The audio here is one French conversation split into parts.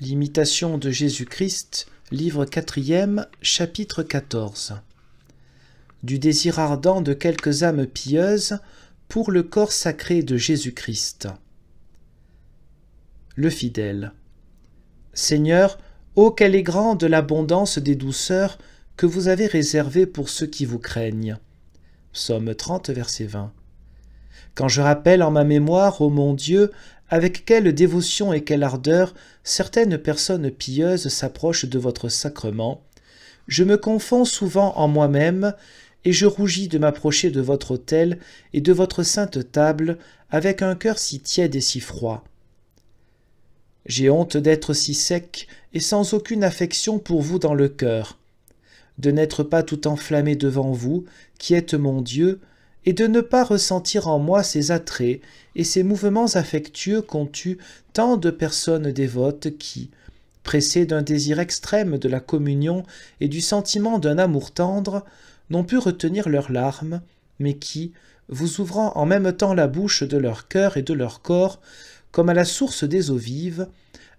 L'imitation de Jésus-Christ, livre quatrième, chapitre 14. Du désir ardent de quelques âmes pieuses pour le corps sacré de Jésus-Christ. Le fidèle. Seigneur, ô quelle est grande l'abondance des douceurs que vous avez réservées pour ceux qui vous craignent. Psaume 30, verset 20. Quand je rappelle en ma mémoire, ô mon Dieu, avec quelle dévotion et quelle ardeur certaines personnes pieuses s'approchent de votre sacrement, je me confonds souvent en moi-même, et je rougis de m'approcher de votre autel et de votre sainte table avec un cœur si tiède et si froid. J'ai honte d'être si sec et sans aucune affection pour vous dans le cœur, de n'être pas tout enflammé devant vous, qui êtes mon Dieu, et de ne pas ressentir en moi ces attraits et ces mouvements affectueux qu'ont eus tant de personnes dévotes qui, pressées d'un désir extrême de la communion et du sentiment d'un amour tendre, n'ont pu retenir leurs larmes, mais qui, vous ouvrant en même temps la bouche de leur cœur et de leur corps, comme à la source des eaux vives,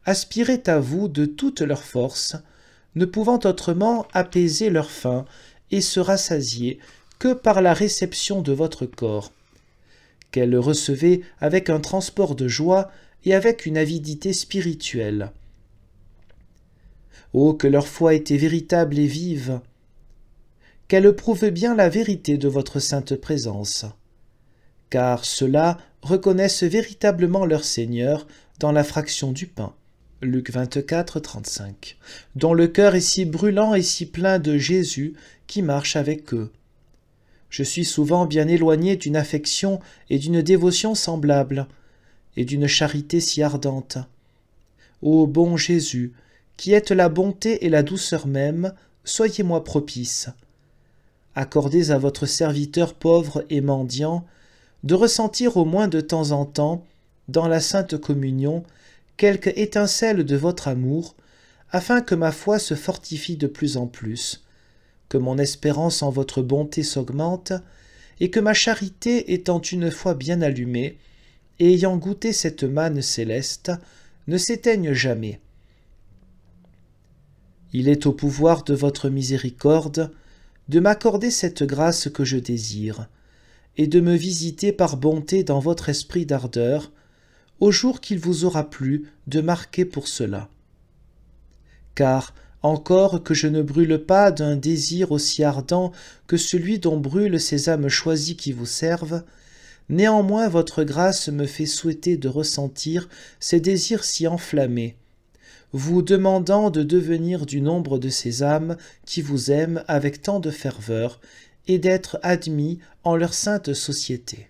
aspiraient à vous de toute leur force, ne pouvant autrement apaiser leur faim et se rassasier que par la réception de votre corps, qu'elle recevait avec un transport de joie et avec une avidité spirituelle. Oh, que leur foi était véritable et vive, qu'elle prouve bien la vérité de votre sainte présence, car ceux-là reconnaissent véritablement leur Seigneur dans la fraction du pain. Luc 24, 35, dont le cœur est si brûlant et si plein de Jésus qui marche avec eux. Je suis souvent bien éloigné d'une affection et d'une dévotion semblables, et d'une charité si ardente. Ô bon Jésus, qui êtes la bonté et la douceur même, soyez-moi propice. Accordez à votre serviteur pauvre et mendiant de ressentir au moins de temps en temps, dans la sainte communion, quelque étincelle de votre amour, afin que ma foi se fortifie de plus en plus, que mon espérance en votre bonté s'augmente, et que ma charité étant une fois bien allumée, et ayant goûté cette manne céleste, ne s'éteigne jamais. Il est au pouvoir de votre miséricorde de m'accorder cette grâce que je désire, et de me visiter par bonté dans votre esprit d'ardeur, au jour qu'il vous aura plu de marquer pour cela. Car, encore que je ne brûle pas d'un désir aussi ardent que celui dont brûlent ces âmes choisies qui vous servent, néanmoins votre grâce me fait souhaiter de ressentir ces désirs si enflammés, vous demandant de devenir du nombre de ces âmes qui vous aiment avec tant de ferveur, et d'être admis en leur sainte société.